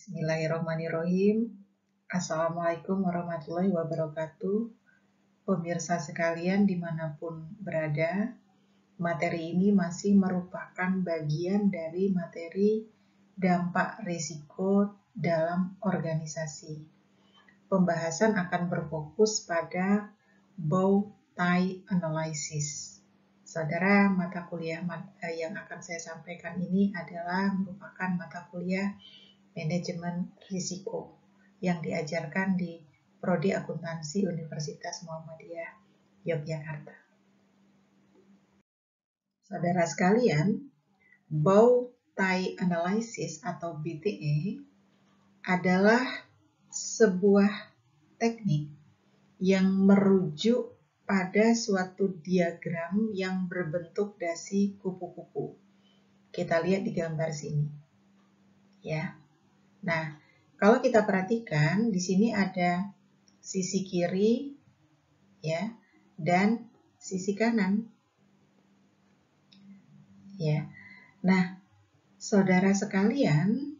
Bismillahirrahmanirrahim. Assalamualaikum warahmatullahi wabarakatuh. Pemirsa sekalian di mana pun berada, materi ini masih merupakan bagian dari materi dampak risiko dalam organisasi. Pembahasan akan berfokus pada bow tie analysis. Saudara, mata kuliah eh, yang akan saya sampaikan ini adalah merupakan mata kuliah manajemen risiko yang diajarkan di Prodi Akuntansi Universitas Muhammadiyah Yogyakarta. Saudara sekalian, bow tie analysis atau BTA adalah sebuah teknik yang merujuk pada suatu diagram yang berbentuk dasi kupu-kupu. Kita lihat di gambar sini. Ya. Nah, kalau kita perhatikan di sini ada sisi kiri ya dan sisi kanan. Ya. Nah, saudara sekalian,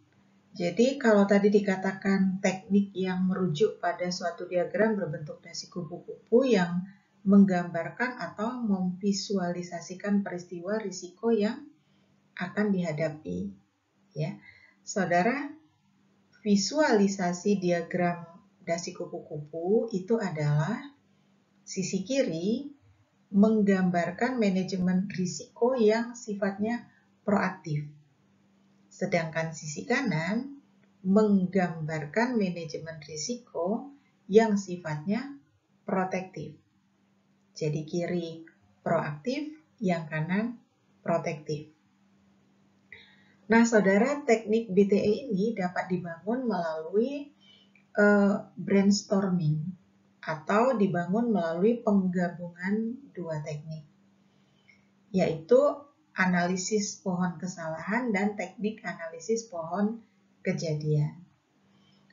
jadi kalau tadi dikatakan teknik yang merujuk pada suatu diagram berbentuk dasi kupu-kupu yang menggambarkan atau memvisualisasikan peristiwa risiko yang akan dihadapi. Ya, saudara, visualisasi diagram dasi kupu-kupu itu adalah sisi kiri menggambarkan manajemen risiko yang sifatnya proaktif. Sedangkan sisi kanan menggambarkan manajemen risiko yang sifatnya protektif. Jadi kiri proaktif, yang kanan protektif. Nah, saudara, teknik BTE ini dapat dibangun melalui uh, brainstorming atau dibangun melalui penggabungan dua teknik, yaitu analisis pohon kesalahan dan teknik analisis pohon kejadian.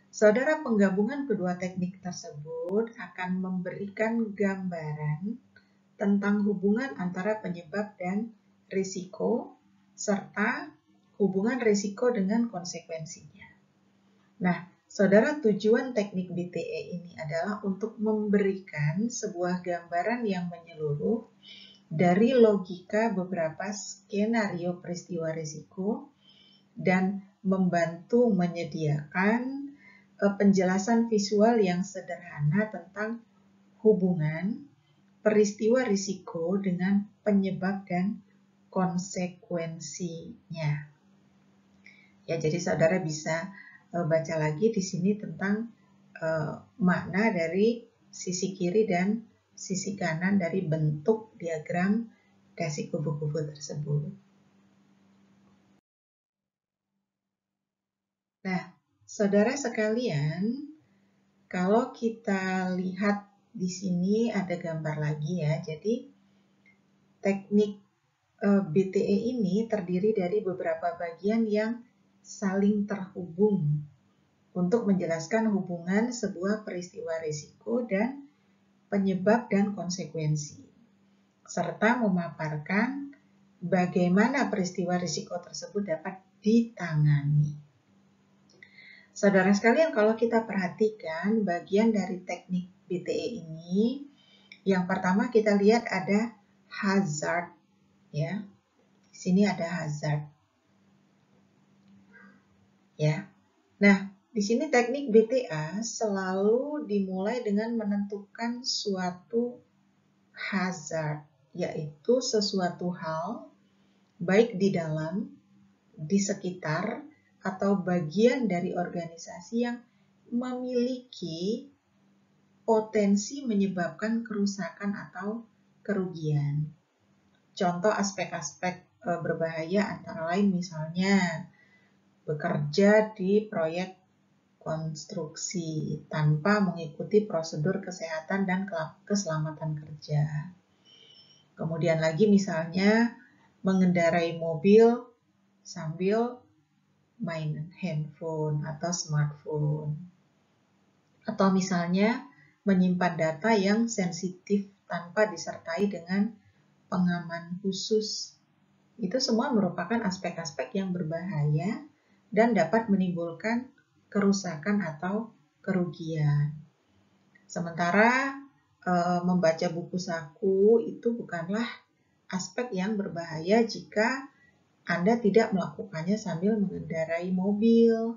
Saudara, penggabungan kedua teknik tersebut akan memberikan gambaran tentang hubungan antara penyebab dan risiko, serta hubungan risiko dengan konsekuensinya. Nah, saudara, tujuan teknik BTE ini adalah untuk memberikan sebuah gambaran yang menyeluruh dari logika beberapa skenario peristiwa risiko dan membantu menyediakan uh, penjelasan visual yang sederhana tentang hubungan peristiwa risiko dengan penyebab dan konsekuensinya. Ya, jadi saudara bisa uh, baca lagi di sini tentang uh, makna dari sisi kiri dan sisi kanan dari bentuk diagram dasi kubu-kubu tersebut. Nah, Saudara sekalian, kalau kita lihat di sini ada gambar lagi ya. Jadi teknik eh, BTE ini terdiri dari beberapa bagian yang saling terhubung untuk menjelaskan hubungan sebuah peristiwa risiko dan penyebab dan konsekuensi serta memaparkan bagaimana peristiwa risiko tersebut dapat ditangani. Saudara sekalian, kalau kita perhatikan bagian dari teknik BTE ini, yang pertama kita lihat ada hazard, ya. Di sini ada hazard. Ya. Nah, di sini teknik BTA selalu dimulai dengan menentukan suatu hazard, yaitu sesuatu hal baik di dalam, di sekitar, atau bagian dari organisasi yang memiliki potensi menyebabkan kerusakan atau kerugian. Contoh aspek-aspek e, berbahaya antara lain misalnya bekerja di proyek konstruksi tanpa mengikuti prosedur kesehatan dan keselamatan kerja. Kemudian lagi misalnya mengendarai mobil sambil main handphone atau smartphone. Atau misalnya menyimpan data yang sensitif tanpa disertai dengan pengaman khusus. Itu semua merupakan aspek-aspek yang berbahaya dan dapat menimbulkan kerusakan atau kerugian. Sementara e, membaca buku saku itu bukanlah aspek yang berbahaya jika Anda tidak melakukannya sambil mengendarai mobil.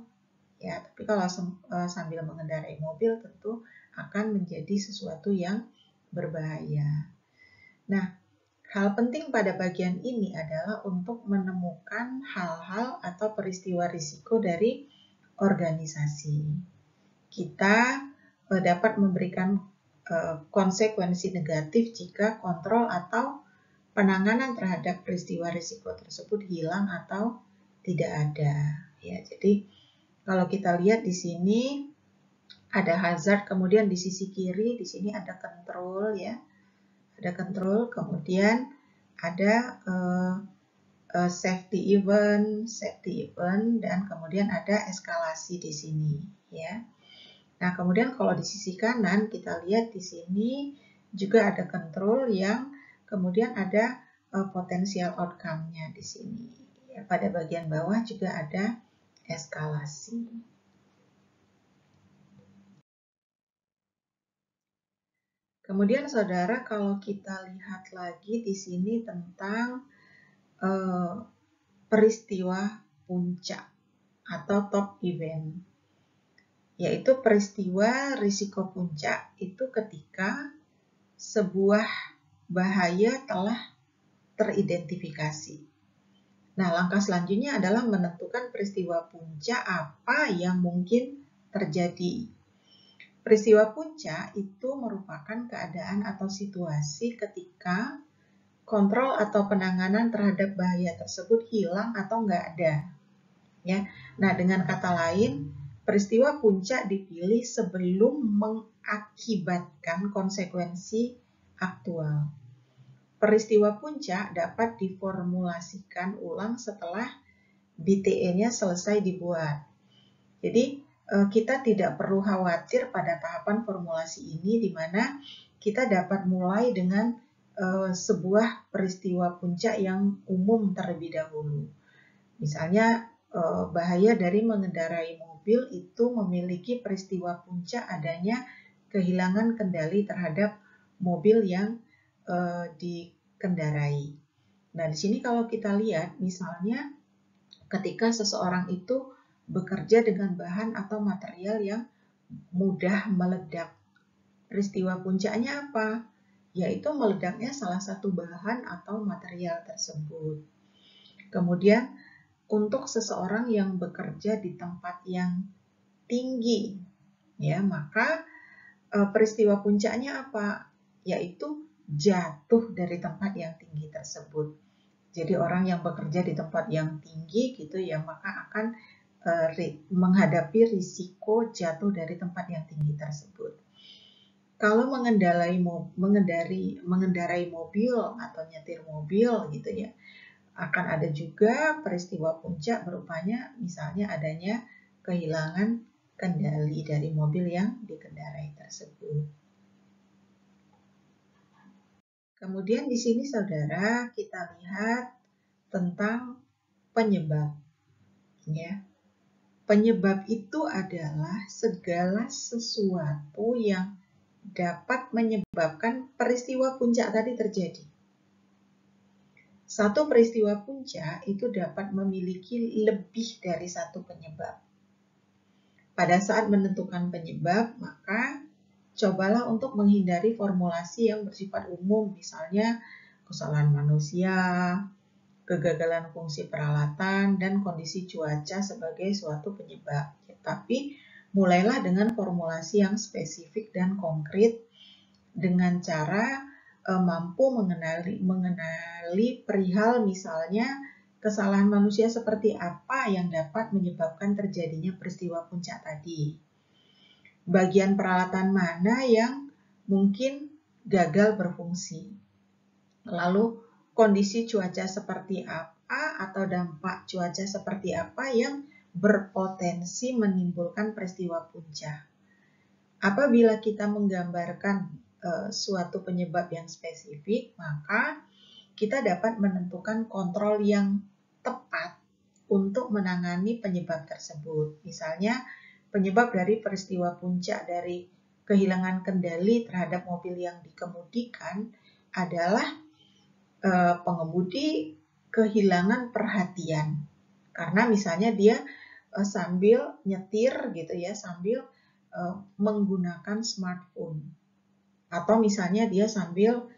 Ya, tapi kalau e, sambil mengendarai mobil tentu akan menjadi sesuatu yang berbahaya. Nah, hal penting pada bagian ini adalah untuk menemukan hal-hal atau peristiwa risiko dari organisasi. Kita dapat memberikan uh, konsekuensi negatif jika kontrol atau penanganan terhadap peristiwa risiko tersebut hilang atau tidak ada. Ya, jadi kalau kita lihat di sini ada hazard, kemudian di sisi kiri di sini ada control ya, ada control, kemudian ada uh, uh, safety event, safety event, dan kemudian ada eskalasi di sini, ya. Nah, kemudian kalau di sisi kanan kita lihat di sini juga ada control yang kemudian ada uh, potensial outcome-nya di sini. Ya, pada bagian bawah juga ada eskalasi. Kemudian saudara kalau kita lihat lagi di sini tentang Eh, peristiwa puncak atau top event yaitu peristiwa risiko puncak itu ketika sebuah bahaya telah teridentifikasi. Nah, langkah selanjutnya adalah menentukan peristiwa puncak apa yang mungkin terjadi. Peristiwa puncak itu merupakan keadaan atau situasi ketika kontrol atau penanganan terhadap bahaya tersebut hilang atau nggak ada. Ya, nah dengan kata lain, peristiwa puncak dipilih sebelum mengakibatkan konsekuensi aktual. Peristiwa puncak dapat diformulasikan ulang setelah BTE-nya selesai dibuat. Jadi kita tidak perlu khawatir pada tahapan formulasi ini di mana kita dapat mulai dengan uh, sebuah peristiwa puncak yang umum terlebih dahulu. Misalnya uh, bahaya dari mengendarai mobil itu memiliki peristiwa puncak adanya kehilangan kendali terhadap mobil yang dikendarai. Nah, di sini kalau kita lihat misalnya ketika seseorang itu bekerja dengan bahan atau material yang mudah meledak. Peristiwa puncaknya apa? yaitu meledaknya salah satu bahan atau material tersebut. Kemudian, untuk seseorang yang bekerja di tempat yang tinggi, ya, maka e, peristiwa puncaknya apa? Yaitu jatuh dari tempat yang tinggi tersebut. Jadi orang yang bekerja di tempat yang tinggi gitu ya, maka akan menghadapi risiko jatuh dari tempat yang tinggi tersebut kalau mengendarai mengendari mengendarai mobil atau nyetir mobil gitu ya akan ada juga peristiwa puncak berupanya misalnya adanya kehilangan kendali dari mobil yang dikendarai tersebut. Kemudian di sini saudara kita lihat tentang penyebab ya. Penyebab itu adalah segala sesuatu yang dapat menyebabkan peristiwa puncak tadi terjadi. Satu peristiwa puncak itu dapat memiliki lebih dari satu penyebab. Pada saat menentukan penyebab, maka cobalah untuk menghindari formulasi yang bersifat umum, misalnya kesalahan manusia, kegagalan fungsi peralatan, dan kondisi cuaca sebagai suatu penyebab. Tapi mulailah dengan formulasi yang spesifik dan konkret dengan cara e, mampu mengenali mengenali perihal misalnya kesalahan manusia seperti apa yang dapat menyebabkan terjadinya peristiwa puncak tadi. Bagian peralatan mana yang mungkin gagal berfungsi. Lalu kondisi cuaca seperti apa atau dampak cuaca seperti apa yang berpotensi menimbulkan peristiwa puncak. Apabila kita menggambarkan uh, suatu penyebab yang spesifik, maka kita dapat menentukan kontrol yang tepat untuk menangani penyebab tersebut. Misalnya, penyebab dari peristiwa puncak dari kehilangan kendali terhadap mobil yang dikemudikan adalah uh, pengemudi kehilangan perhatian. Karena misalnya dia uh, sambil nyetir gitu ya sambil uh, menggunakan smartphone. Atau misalnya dia sambil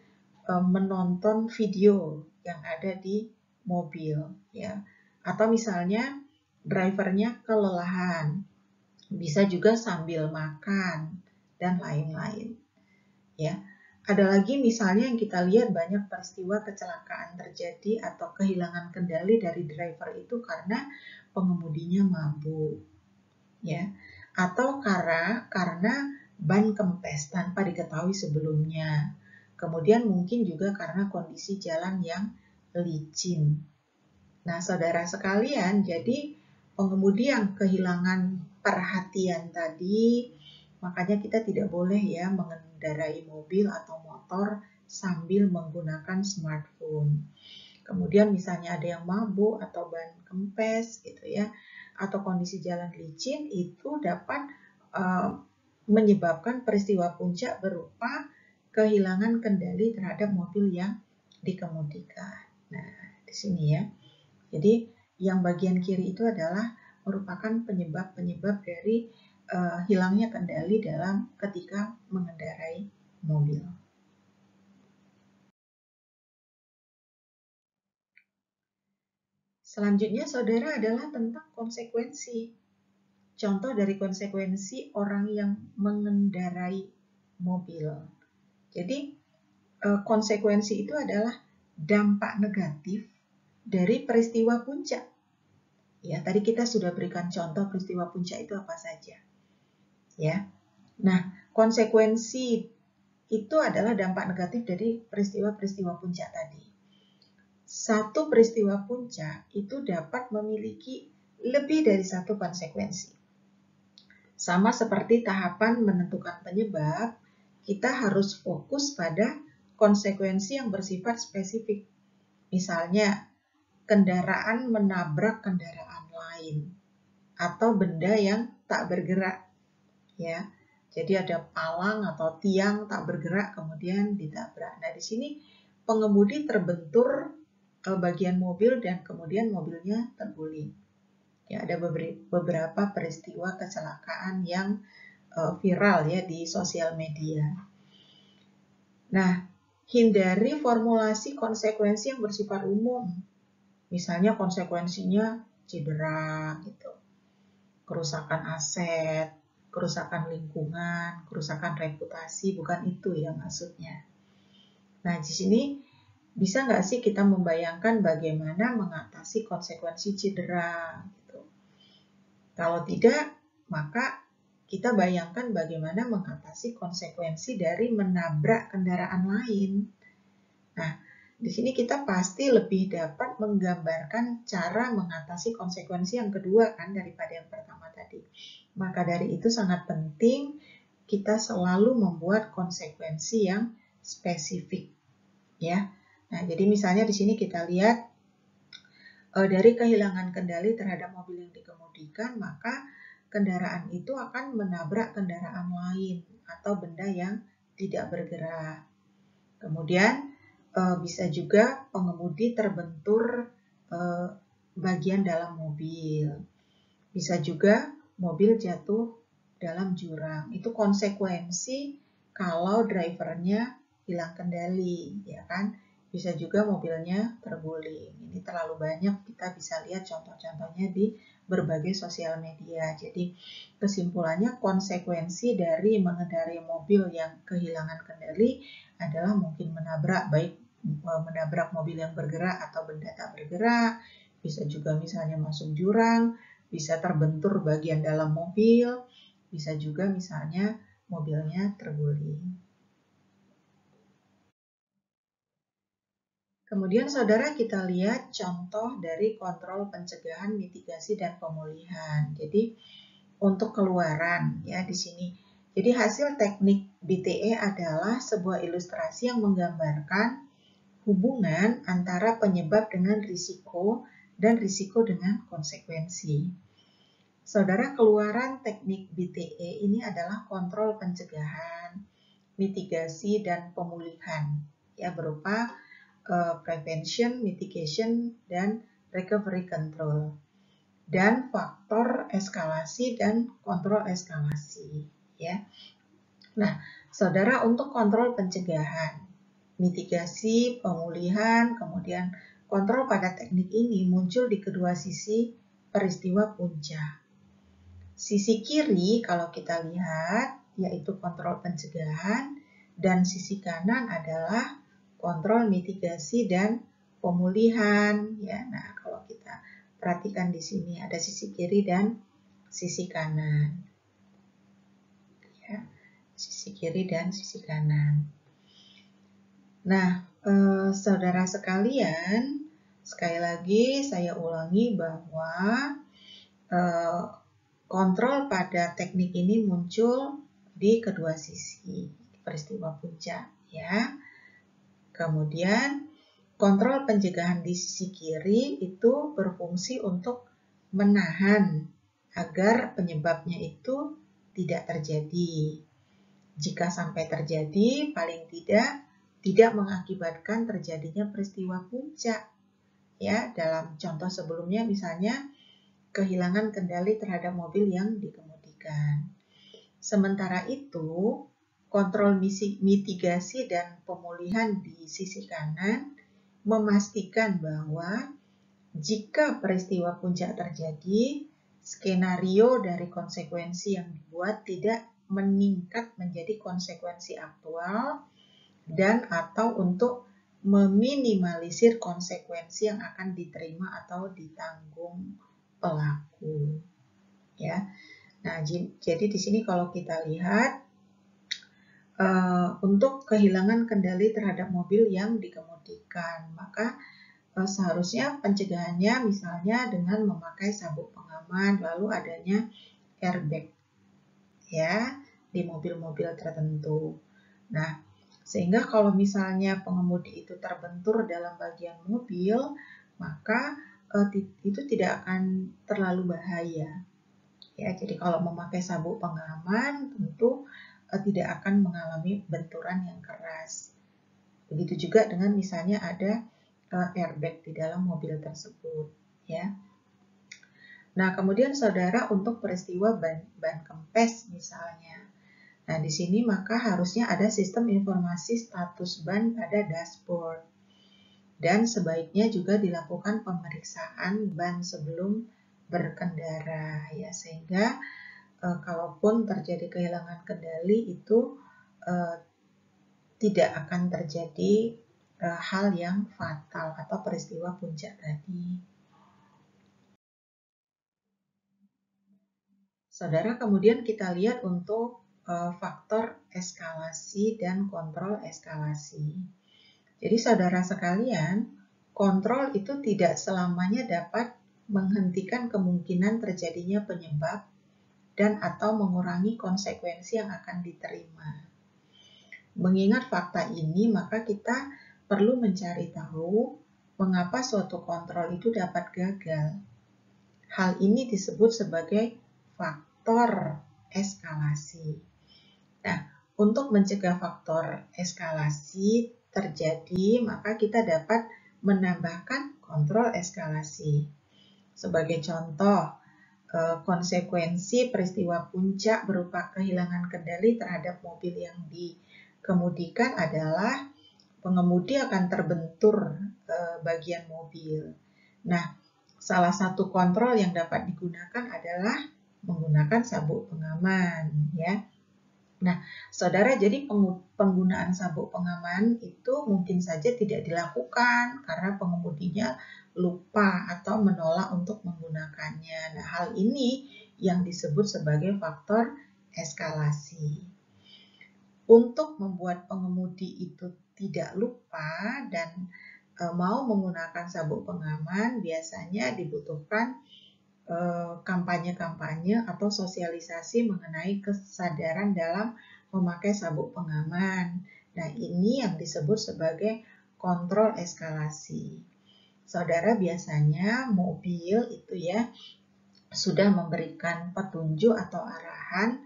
menonton video yang ada di mobil ya. Atau misalnya drivernya kelelahan. Bisa juga sambil makan dan lain-lain ya ada lagi misalnya yang kita lihat banyak peristiwa kecelakaan terjadi atau kehilangan kendali dari driver itu karena pengemudinya mabuk. Ya. Atau karena karena ban kempes tanpa diketahui sebelumnya. Kemudian mungkin juga karena kondisi jalan yang licin. Nah, saudara sekalian, jadi pengemudi yang kehilangan perhatian tadi Makanya kita tidak boleh ya mengendarai mobil atau motor sambil menggunakan smartphone. Kemudian misalnya ada yang mabuk atau ban kempes gitu ya, atau kondisi jalan licin itu dapat uh, menyebabkan peristiwa puncak berupa kehilangan kendali terhadap mobil yang dikemudikan. Nah, di sini ya. Jadi yang bagian kiri itu adalah merupakan penyebab-penyebab dari uh, hilangnya kendali dalam ketika mengendarai mobil. Selanjutnya, saudara adalah tentang konsekuensi. Contoh dari konsekuensi orang yang mengendarai mobil. Jadi, eh, konsekuensi itu adalah dampak negatif dari peristiwa puncak. Ya, tadi kita sudah berikan contoh peristiwa puncak itu apa saja ya. Nah, konsekuensi itu adalah dampak negatif dari peristiwa-peristiwa puncak tadi. Satu peristiwa puncak itu dapat memiliki lebih dari satu konsekuensi. Sama seperti tahapan menentukan penyebab, kita harus fokus pada konsekuensi yang bersifat spesifik. Misalnya, kendaraan menabrak kendaraan lain atau benda yang tak bergerak ya. Jadi ada palang atau tiang tak bergerak kemudian ditabrak. Nah, di sini pengemudi terbentur ke bagian mobil dan kemudian mobilnya terguling. Ya, ada beberapa peristiwa kecelakaan yang uh, viral ya di sosial media. Nah, hindari formulasi konsekuensi yang bersifat umum. Misalnya konsekuensinya cedera gitu. Kerusakan aset, kerusakan lingkungan, kerusakan reputasi, bukan itu ya maksudnya. Nah, di sini bisa nggak sih kita membayangkan bagaimana mengatasi konsekuensi cedera? Gitu. Kalau tidak, maka kita bayangkan bagaimana mengatasi konsekuensi dari menabrak kendaraan lain. Nah, di sini kita pasti lebih dapat menggambarkan cara mengatasi konsekuensi yang kedua kan daripada yang pertama tadi. Maka dari itu sangat penting kita selalu membuat konsekuensi yang spesifik. Ya. Nah, jadi misalnya di sini kita lihat uh, dari kehilangan kendali terhadap mobil yang dikemudikan, maka kendaraan itu akan menabrak kendaraan lain atau benda yang tidak bergerak. Kemudian uh, bisa juga pengemudi terbentur uh, bagian dalam mobil. Bisa juga mobil jatuh dalam jurang. Itu konsekuensi kalau drivernya hilang kendali, ya kan? Bisa juga mobilnya terguling. Ini terlalu banyak kita bisa lihat contoh-contohnya di berbagai sosial media. Jadi kesimpulannya konsekuensi dari mengendarai mobil yang kehilangan kendali adalah mungkin menabrak baik e, menabrak mobil yang bergerak atau benda tak bergerak, bisa juga misalnya masuk jurang, bisa terbentur bagian dalam mobil, bisa juga misalnya mobilnya terguling. Kemudian saudara kita lihat contoh dari kontrol pencegahan, mitigasi, dan pemulihan. Jadi untuk keluaran ya di sini. Jadi hasil teknik BTE adalah sebuah ilustrasi yang menggambarkan hubungan antara penyebab dengan risiko dan risiko dengan konsekuensi. saudara keluaran teknik BTE ini adalah kontrol pencegahan, mitigasi dan pemulihan ya berupa uh, prevention, mitigation dan recovery control dan faktor eskalasi dan kontrol eskalasi ya. Nah, saudara untuk kontrol pencegahan, mitigasi, pemulihan, kemudian kontrol pada teknik ini muncul di kedua sisi peristiwa puncak. Sisi kiri kalau kita lihat yaitu kontrol pencegahan dan sisi kanan adalah kontrol mitigasi dan pemulihan ya. Nah, kalau kita perhatikan di sini ada sisi kiri dan sisi kanan. Ya, sisi kiri dan sisi kanan. Nah, eh, saudara sekalian, sekali lagi saya ulangi bahwa eh, kontrol pada teknik ini muncul di kedua sisi peristiwa puncak ya. Kemudian kontrol pencegahan di sisi kiri itu berfungsi untuk menahan agar penyebabnya itu tidak terjadi. Jika sampai terjadi, paling tidak tidak mengakibatkan terjadinya peristiwa puncak. Ya, dalam contoh sebelumnya misalnya kehilangan kendali terhadap mobil yang dikemudikan. Sementara itu, kontrol mitigasi dan pemulihan di sisi kanan memastikan bahwa jika peristiwa puncak terjadi, skenario dari konsekuensi yang dibuat tidak meningkat menjadi konsekuensi aktual dan atau untuk meminimalisir konsekuensi yang akan diterima atau ditanggung pelaku. Ya. Nah, jadi di sini kalau kita lihat uh, untuk kehilangan kendali terhadap mobil yang dikemudikan, maka uh, seharusnya pencegahannya misalnya dengan memakai sabuk pengaman lalu adanya airbag ya di mobil-mobil tertentu. Nah, sehingga kalau misalnya pengemudi itu terbentur dalam bagian mobil, maka uh, itu tidak akan terlalu bahaya. Ya, jadi kalau memakai sabuk pengaman tentu uh, tidak akan mengalami benturan yang keras. Begitu juga dengan misalnya ada uh, airbag di dalam mobil tersebut, ya. Nah, kemudian saudara untuk peristiwa ban, ban kempes misalnya, Nah, di sini maka harusnya ada sistem informasi status ban pada dashboard. Dan sebaiknya juga dilakukan pemeriksaan ban sebelum berkendara ya sehingga e, kalaupun terjadi kehilangan kendali itu e, tidak akan terjadi e, hal yang fatal atau peristiwa puncak tadi. Saudara, kemudian kita lihat untuk faktor eskalasi dan kontrol eskalasi. Jadi saudara sekalian, kontrol itu tidak selamanya dapat menghentikan kemungkinan terjadinya penyebab dan atau mengurangi konsekuensi yang akan diterima. Mengingat fakta ini, maka kita perlu mencari tahu mengapa suatu kontrol itu dapat gagal. Hal ini disebut sebagai faktor eskalasi. Nah, untuk mencegah faktor eskalasi terjadi, maka kita dapat menambahkan kontrol eskalasi. Sebagai contoh, eh, konsekuensi peristiwa puncak berupa kehilangan kendali terhadap mobil yang dikemudikan adalah pengemudi akan terbentur eh, bagian mobil. Nah, salah satu kontrol yang dapat digunakan adalah menggunakan sabuk pengaman ya. Nah, saudara, jadi penggunaan sabuk pengaman itu mungkin saja tidak dilakukan karena pengemudinya lupa atau menolak untuk menggunakannya. Nah, hal ini yang disebut sebagai faktor eskalasi. Untuk membuat pengemudi itu tidak lupa dan e, mau menggunakan sabuk pengaman, biasanya dibutuhkan kampanye-kampanye atau sosialisasi mengenai kesadaran dalam memakai sabuk pengaman. Nah, ini yang disebut sebagai kontrol eskalasi. Saudara biasanya mobil itu ya sudah memberikan petunjuk atau arahan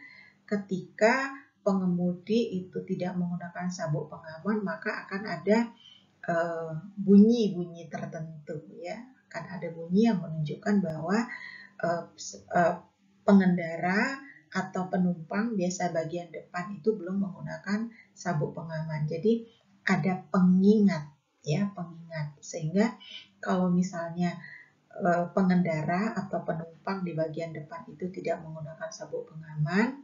ketika pengemudi itu tidak menggunakan sabuk pengaman maka akan ada eh, bunyi-bunyi uh, tertentu ya akan ada bunyi yang menunjukkan bahwa uh, uh, pengendara atau penumpang biasa bagian depan itu belum menggunakan sabuk pengaman jadi ada pengingat ya pengingat sehingga kalau misalnya Eh, pengendara atau penumpang di bagian depan itu tidak menggunakan sabuk pengaman,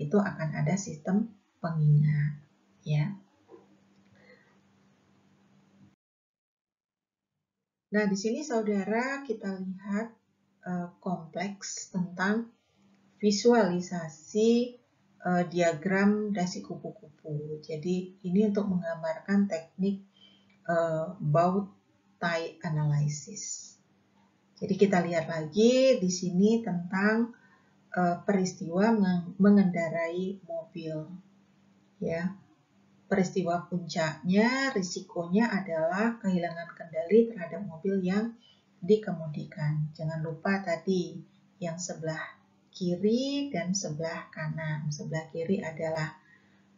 itu akan ada sistem pengingat, ya. Nah, di sini saudara kita lihat uh, kompleks tentang visualisasi uh, diagram dasi kupu-kupu. Jadi, ini untuk menggambarkan teknik uh, bow tie analysis. Jadi kita lihat lagi di sini tentang peristiwa mengendarai mobil. Ya. Peristiwa puncaknya, risikonya adalah kehilangan kendali terhadap mobil yang dikemudikan. Jangan lupa tadi yang sebelah kiri dan sebelah kanan. Sebelah kiri adalah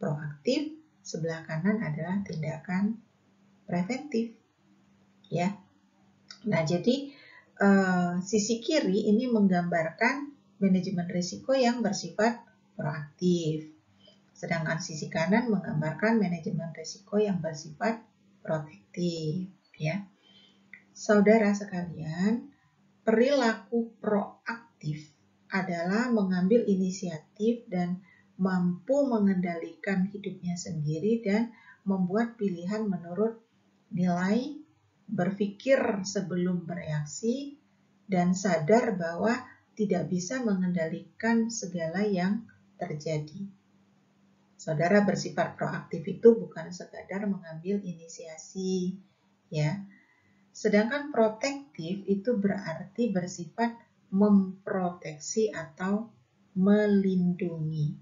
proaktif, sebelah kanan adalah tindakan preventif. Ya. Nah, jadi uh, sisi kiri ini menggambarkan manajemen risiko yang bersifat proaktif. Sedangkan sisi kanan menggambarkan manajemen risiko yang bersifat protektif, ya. Saudara sekalian, perilaku proaktif adalah mengambil inisiatif dan mampu mengendalikan hidupnya sendiri dan membuat pilihan menurut nilai berpikir sebelum bereaksi, dan sadar bahwa tidak bisa mengendalikan segala yang terjadi. Saudara bersifat proaktif itu bukan sekadar mengambil inisiasi, ya. Sedangkan protektif itu berarti bersifat memproteksi atau melindungi.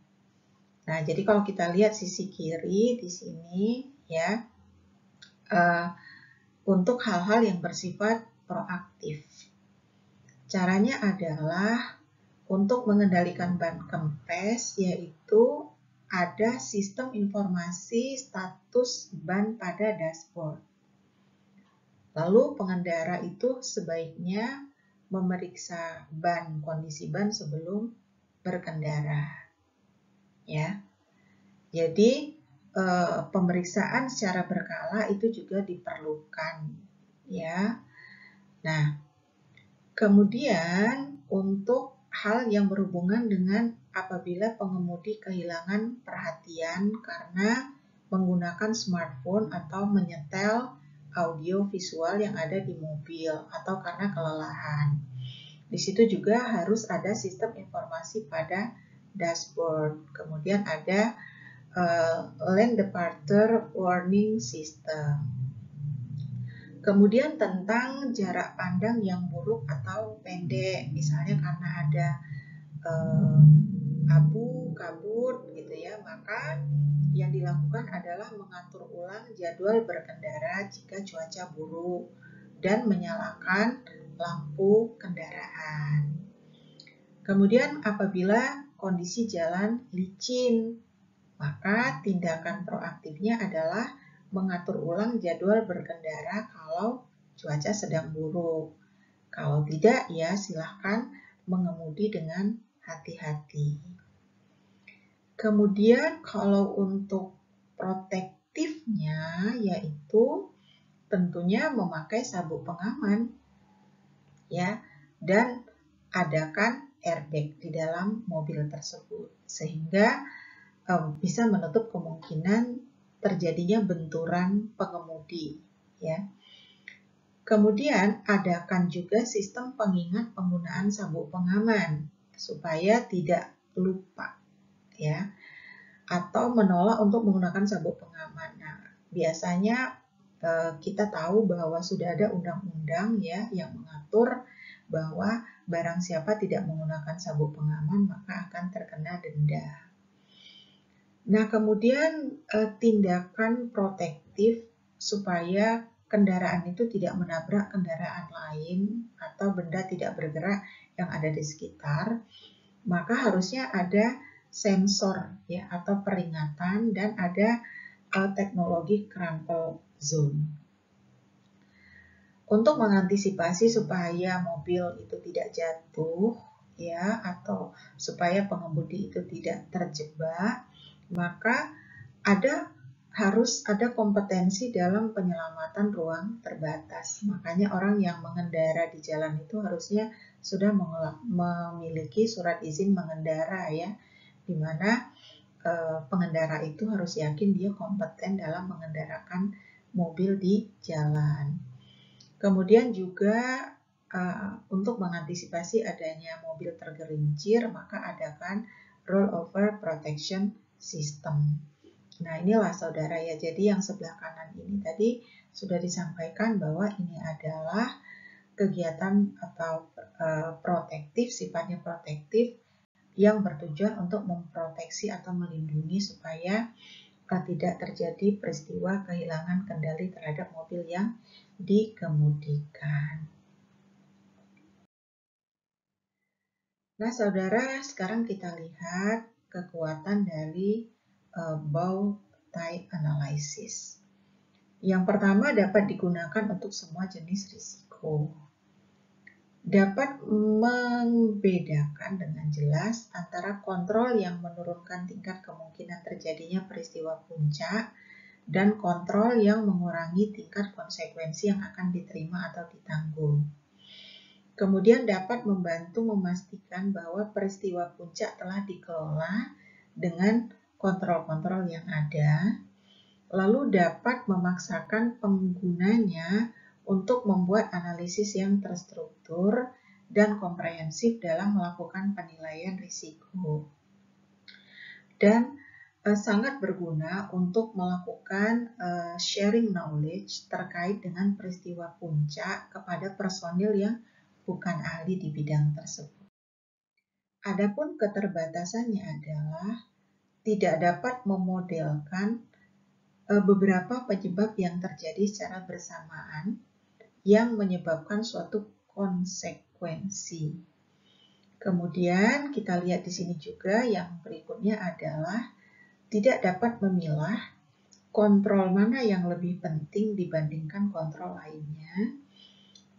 Nah, jadi kalau kita lihat sisi kiri di sini, ya, uh, untuk hal-hal yang bersifat proaktif. Caranya adalah untuk mengendalikan ban kempes yaitu ada sistem informasi status ban pada dashboard. Lalu pengendara itu sebaiknya memeriksa ban, kondisi ban sebelum berkendara. Ya. Jadi Eh, pemeriksaan secara berkala itu juga diperlukan ya. Nah, kemudian untuk hal yang berhubungan dengan apabila pengemudi kehilangan perhatian karena menggunakan smartphone atau menyetel audio visual yang ada di mobil atau karena kelelahan. Di situ juga harus ada sistem informasi pada dashboard. Kemudian ada uh, lane departure warning system. Kemudian tentang jarak pandang yang buruk atau pendek, misalnya karena ada uh, abu, kabut gitu ya, maka yang dilakukan adalah mengatur ulang jadwal berkendara jika cuaca buruk dan menyalakan lampu kendaraan. Kemudian apabila kondisi jalan licin maka tindakan proaktifnya adalah mengatur ulang jadwal berkendara kalau cuaca sedang buruk. Kalau tidak, ya silahkan mengemudi dengan hati-hati. Kemudian kalau untuk protektifnya yaitu tentunya memakai sabuk pengaman ya dan adakan airbag di dalam mobil tersebut sehingga um, bisa menutup kemungkinan terjadinya benturan pengemudi ya. Kemudian adakan juga sistem pengingat penggunaan sabuk pengaman supaya tidak lupa ya atau menolak untuk menggunakan sabuk pengaman. Nah, biasanya eh, kita tahu bahwa sudah ada undang-undang ya yang mengatur bahwa barang siapa tidak menggunakan sabuk pengaman maka akan terkena denda. Nah, kemudian eh, tindakan protektif supaya kendaraan itu tidak menabrak kendaraan lain atau benda tidak bergerak yang ada di sekitar, maka harusnya ada sensor ya atau peringatan dan ada uh, teknologi crumple zone. Untuk mengantisipasi supaya mobil itu tidak jatuh ya atau supaya pengemudi itu tidak terjebak, maka ada harus ada kompetensi dalam penyelamatan ruang terbatas. Makanya orang yang mengendara di jalan itu harusnya sudah memiliki surat izin mengendara ya, di mana eh, pengendara itu harus yakin dia kompeten dalam mengendarakan mobil di jalan. Kemudian juga uh, untuk mengantisipasi adanya mobil tergelincir, maka adakan rollover protection system. Nah, inilah saudara ya. Jadi yang sebelah kanan ini tadi sudah disampaikan bahwa ini adalah kegiatan atau uh, protektif, sifatnya protektif yang bertujuan untuk memproteksi atau melindungi supaya uh, tidak terjadi peristiwa kehilangan kendali terhadap mobil yang dikemudikan. Nah, saudara, sekarang kita lihat kekuatan dari uh, bow tie analysis. Yang pertama dapat digunakan untuk semua jenis risiko. Dapat membedakan dengan jelas antara kontrol yang menurunkan tingkat kemungkinan terjadinya peristiwa puncak dan kontrol yang mengurangi tingkat konsekuensi yang akan diterima atau ditanggung. Kemudian dapat membantu memastikan bahwa peristiwa puncak telah dikelola dengan kontrol-kontrol yang ada, lalu dapat memaksakan penggunanya untuk membuat analisis yang terstruktur dan komprehensif dalam melakukan penilaian risiko. Dan eh, sangat berguna untuk melakukan eh, sharing knowledge terkait dengan peristiwa puncak kepada personil yang bukan ahli di bidang tersebut. Adapun keterbatasannya adalah tidak dapat memodelkan e, beberapa penyebab yang terjadi secara bersamaan yang menyebabkan suatu konsekuensi. Kemudian kita lihat di sini juga yang berikutnya adalah tidak dapat memilah kontrol mana yang lebih penting dibandingkan kontrol lainnya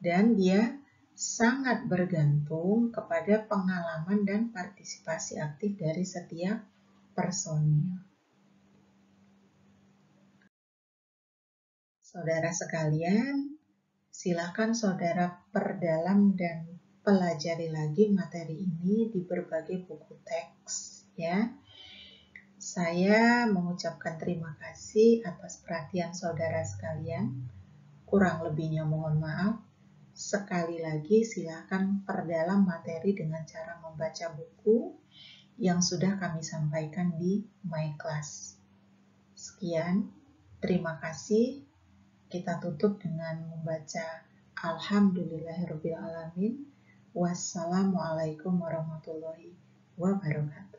dan dia sangat bergantung kepada pengalaman dan partisipasi aktif dari setiap personil. Saudara sekalian, silakan saudara perdalam dan pelajari lagi materi ini di berbagai buku teks ya. Saya mengucapkan terima kasih atas perhatian saudara sekalian. Kurang lebihnya mohon maaf. Sekali lagi silakan perdalam materi dengan cara membaca buku yang sudah kami sampaikan di My Class. Sekian, terima kasih. Kita tutup dengan membaca Alhamdulillahirrahmanirrahim. Wassalamualaikum warahmatullahi wabarakatuh.